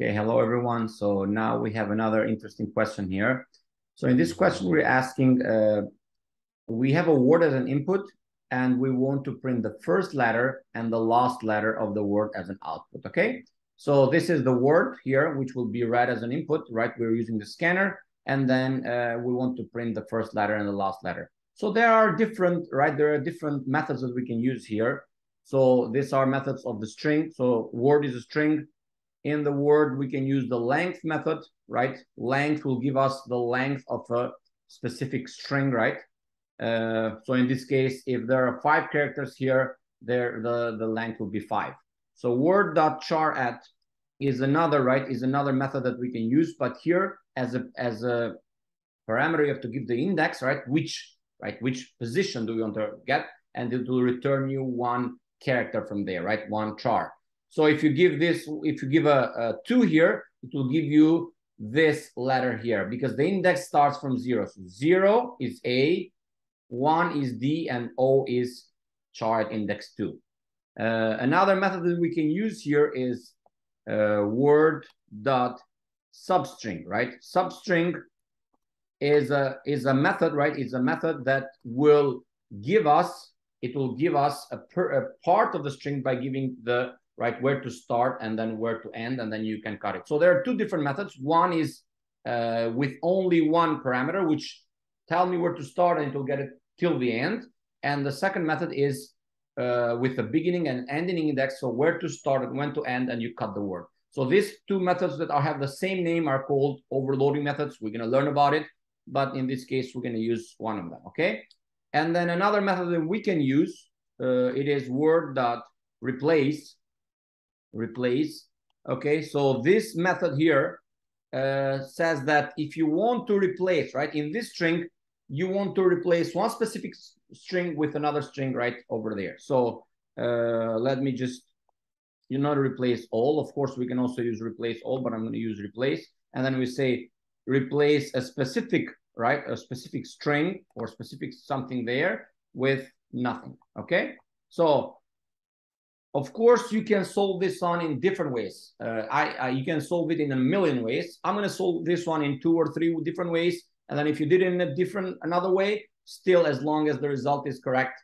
Okay, hello everyone. So now we have another interesting question here. So in this question, we're asking, uh, we have a word as an input and we want to print the first letter and the last letter of the word as an output, okay? So this is the word here, which will be read as an input, right? We're using the scanner and then uh, we want to print the first letter and the last letter. So there are different, right? There are different methods that we can use here. So these are methods of the string. So word is a string. In the word, we can use the length method, right? Length will give us the length of a specific string, right? Uh, so in this case, if there are five characters here, there the, the length will be five. So word.char at is another, right, is another method that we can use. But here as a as a parameter, you have to give the index, right? Which right, which position do we want to get? And it will return you one character from there, right? One char. So if you give this, if you give a, a two here, it will give you this letter here because the index starts from zero. So zero is A, one is D, and O is char index two. Uh, another method that we can use here is uh, word dot substring, right? Substring is a is a method, right? It's a method that will give us it will give us a, per, a part of the string by giving the right where to start and then where to end, and then you can cut it. So there are two different methods. One is uh, with only one parameter, which tell me where to start and it will get it till the end. And the second method is uh, with the beginning and ending index, so where to start and when to end, and you cut the word. So these two methods that have the same name are called overloading methods. We're going to learn about it, but in this case, we're going to use one of them, okay? And then another method that we can use, uh, it is word dot replace, replace, okay? So this method here uh, says that if you want to replace, right, in this string, you want to replace one specific string with another string right over there. So uh, let me just, you know, replace all. Of course, we can also use replace all, but I'm going to use replace. And then we say replace a specific, right, a specific string or specific something there with nothing, okay? So of course, you can solve this one in different ways. Uh, I, I, you can solve it in a million ways. I'm going to solve this one in two or three different ways. And then if you did it in a different, another way, still, as long as the result is correct,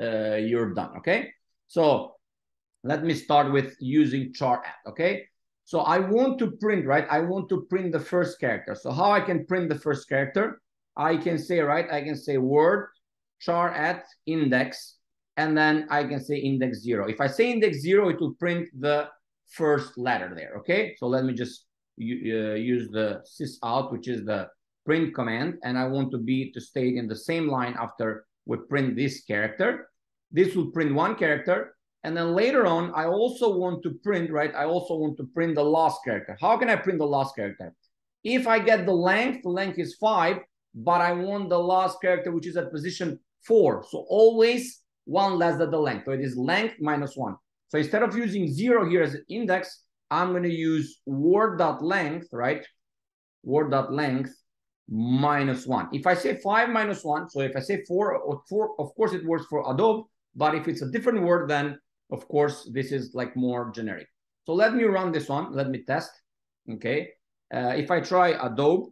uh, you're done, okay? So let me start with using char at, okay? So I want to print, right? I want to print the first character. So how I can print the first character? I can say, right? I can say word char at index, and then I can say index zero. If I say index zero, it will print the first letter there, okay? So let me just uh, use the sys out, which is the print command, and I want to be to stay in the same line after we print this character. This will print one character, and then later on, I also want to print, right? I also want to print the last character. How can I print the last character? If I get the length, the length is five, but I want the last character, which is at position four. So always one less than the length. So it is length minus one. So instead of using zero here as an index, I'm going to use word.length, right? Word.length minus one. If I say five minus one, so if I say four or four, of course it works for Adobe, but if it's a different word, then of course this is like more generic. So let me run this one. Let me test. Okay. Uh, if I try Adobe,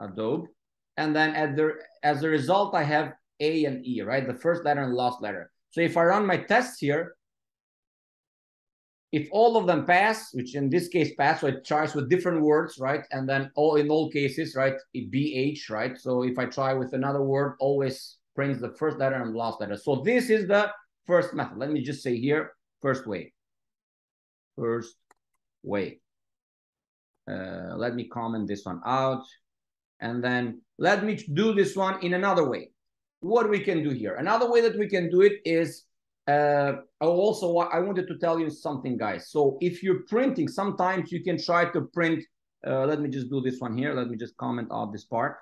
Adobe, and then the, as a result, I have A and E, right? The first letter and last letter. So if I run my tests here, if all of them pass, which in this case pass, so it tries with different words, right? And then all in all cases, right, BH, right? So if I try with another word, always prints the first letter and last letter. So this is the first method. Let me just say here, first way. First way. Uh, let me comment this one out. And then let me do this one in another way. What we can do here. Another way that we can do it is uh, also, I wanted to tell you something, guys. So if you're printing, sometimes you can try to print. Uh, let me just do this one here. Let me just comment out this part.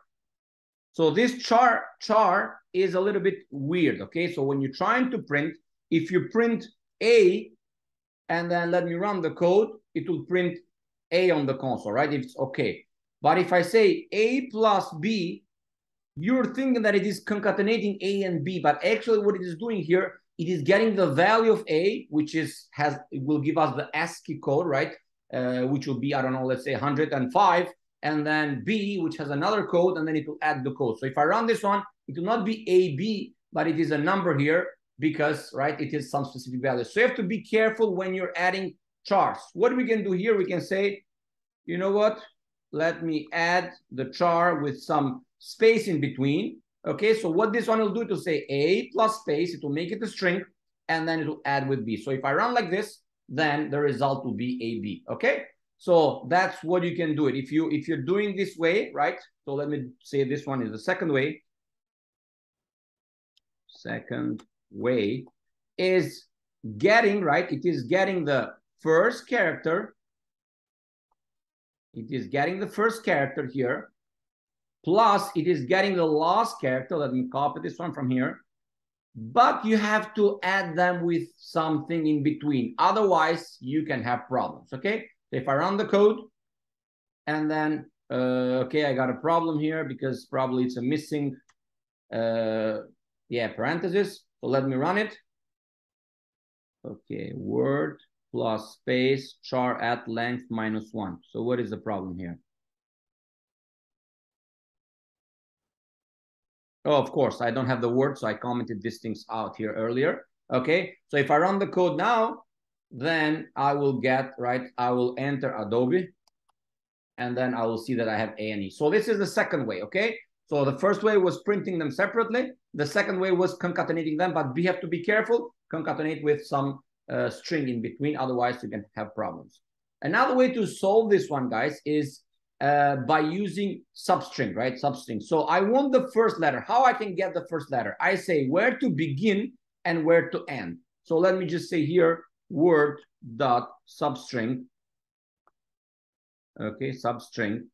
So this char char is a little bit weird. Okay, so when you're trying to print, if you print A, and then let me run the code, it will print A on the console, right? If it's okay. But if I say A plus B, you're thinking that it is concatenating A and B, but actually what it is doing here it is getting the value of A, which is has it will give us the ASCII code, right? uh, which will be, I don't know, let's say 105, and then B, which has another code, and then it will add the code. So if I run this one, it will not be AB, but it is a number here because, right, it is some specific value. So you have to be careful when you're adding chars. What we can do here, we can say, you know what? Let me add the char with some space in between. Okay, so what this one will do, will say A plus space, it will make it a string, and then it will add with B. So if I run like this, then the result will be AB, okay? So that's what you can do it. If, you, if you're doing this way, right? So let me say this one is the second way. Second way is getting, right? It is getting the first character. It is getting the first character here. Plus, it is getting the last character. Let me copy this one from here. But you have to add them with something in between. Otherwise, you can have problems, okay? If I run the code, and then, uh, okay, I got a problem here because probably it's a missing, uh, yeah, parenthesis. So let me run it. Okay, word plus space char at length minus one. So what is the problem here? Oh, of course, I don't have the word, so I commented these things out here earlier. Okay, so if I run the code now, then I will get, right, I will enter Adobe, and then I will see that I have A and E. So this is the second way, okay? So the first way was printing them separately. The second way was concatenating them, but we have to be careful, concatenate with some uh, string in between, otherwise you can have problems. Another way to solve this one, guys, is uh, by using substring, right? Substring. So I want the first letter. How I can get the first letter? I say where to begin and where to end. So let me just say here word dot substring. Okay, substring.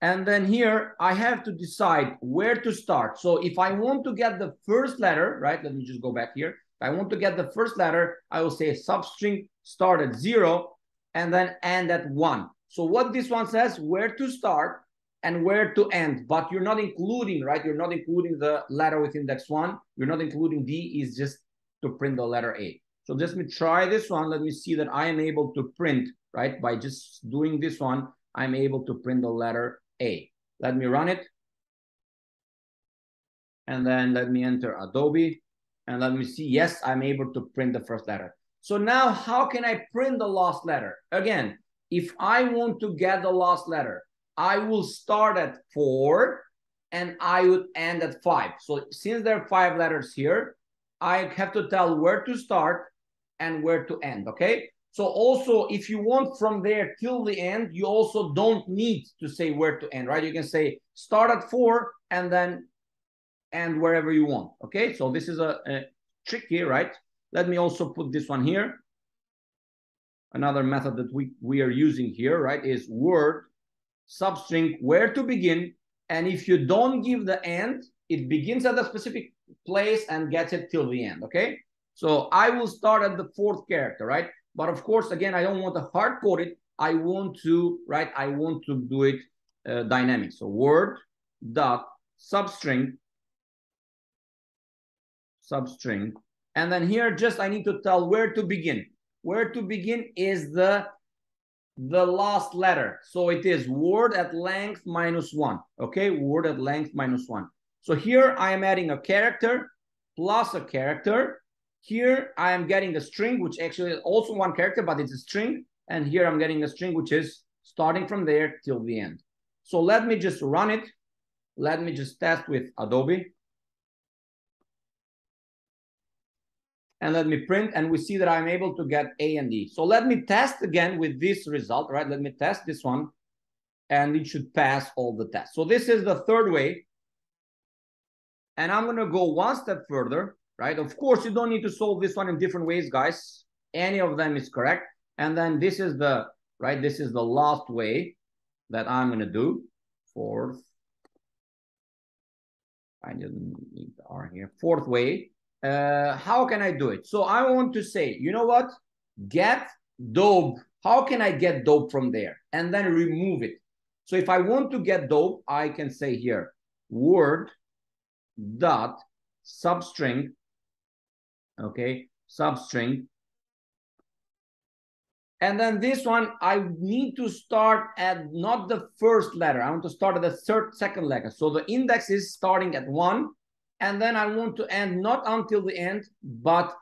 And then here I have to decide where to start. So if I want to get the first letter, right? Let me just go back here. If I want to get the first letter, I will say substring start at zero and then end at one. So what this one says, where to start and where to end, but you're not including, right? You're not including the letter with index one. You're not including D is just to print the letter A. So let me try this one. Let me see that I am able to print, right? By just doing this one, I'm able to print the letter A. Let me run it. And then let me enter Adobe. And let me see, yes, I'm able to print the first letter. So now how can I print the last letter? Again, if I want to get the last letter, I will start at four and I would end at five. So since there are five letters here, I have to tell where to start and where to end, okay? So also, if you want from there till the end, you also don't need to say where to end, right? You can say start at four and then end wherever you want, okay? So this is a, a right? Let me also put this one here another method that we, we are using here, right, is word substring where to begin. And if you don't give the end, it begins at a specific place and gets it till the end, okay? So I will start at the fourth character, right? But of course, again, I don't want to hard code it. I want to, right? I want to do it uh, dynamic. So word dot substring substring. And then here, just I need to tell where to begin where to begin is the the last letter. So it is word at length minus one. Okay, word at length minus one. So here I am adding a character plus a character. Here I am getting a string, which actually is also one character, but it's a string. And here I'm getting a string, which is starting from there till the end. So let me just run it. Let me just test with Adobe. And let me print and we see that I'm able to get A and D. So let me test again with this result, right? Let me test this one and it should pass all the tests. So this is the third way. And I'm gonna go one step further, right? Of course, you don't need to solve this one in different ways, guys. Any of them is correct. And then this is the, right? This is the last way that I'm gonna do. Fourth, I didn't need the R here. Fourth way uh, how can I do it? So I want to say, you know what? Get dope. How can I get dope from there? And then remove it. So if I want to get dope, I can say here, word dot substring, okay, substring And then this one, I need to start at not the first letter. I want to start at the third, second letter. So the index is starting at one. And then I want to end not until the end, but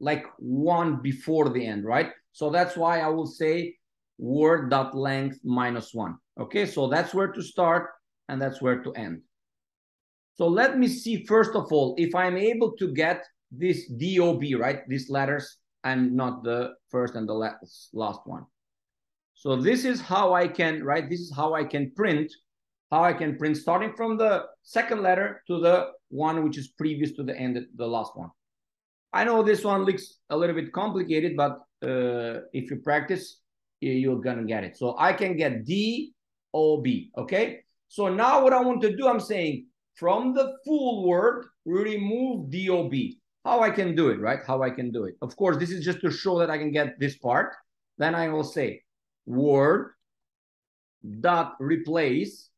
like one before the end, right? So that's why I will say word dot length minus one. Okay, so that's where to start and that's where to end. So let me see, first of all, if I'm able to get this DOB, right? These letters and not the first and the last, last one. So this is how I can, right? This is how I can print, how I can print starting from the second letter to the one which is previous to the end, the last one. I know this one looks a little bit complicated, but uh, if you practice, you're gonna get it. So I can get D, O, B, okay? So now what I want to do, I'm saying from the full word, remove DOB how I can do it, right? How I can do it. Of course, this is just to show that I can get this part. Then I will say word dot replace,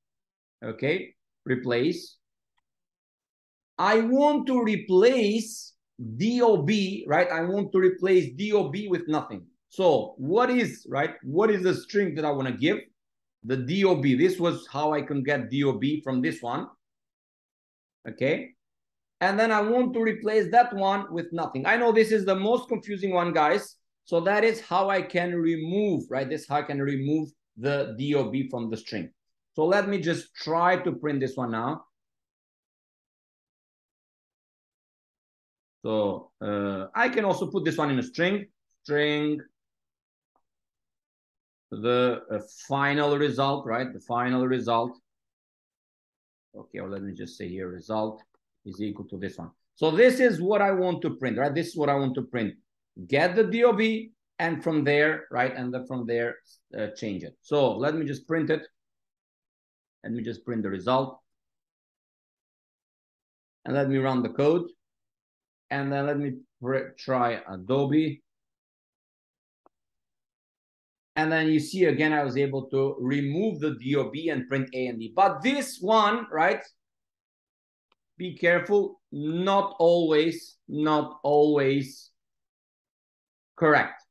okay, replace. I want to replace DOB, right? I want to replace DOB with nothing. So what is, right? What is the string that I want to give? The DOB. This was how I can get DOB from this one. Okay and then I want to replace that one with nothing. I know this is the most confusing one, guys. So that is how I can remove, right? This how I can remove the DOB from the string. So let me just try to print this one now. So uh, I can also put this one in a string, string, the uh, final result, right? The final result. Okay, well, let me just say here result is equal to this one. So this is what I want to print, right? This is what I want to print. Get the DOB and from there, right? And then from there, uh, change it. So let me just print it. Let me just print the result. And let me run the code. And then let me try Adobe. And then you see again, I was able to remove the DOB and print A and D. But this one, right? be careful, not always, not always correct.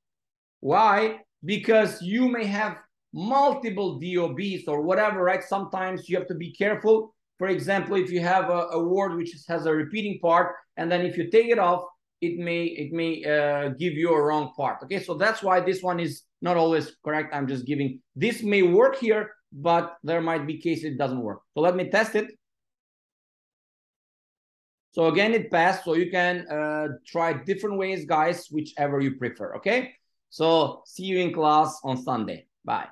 Why? Because you may have multiple DOBs or whatever, right? Sometimes you have to be careful. For example, if you have a, a word which has a repeating part, and then if you take it off, it may it may uh, give you a wrong part. Okay, so that's why this one is not always correct. I'm just giving this may work here, but there might be cases it doesn't work. So let me test it. So again, it passed. So you can uh, try different ways, guys, whichever you prefer. Okay. So see you in class on Sunday. Bye.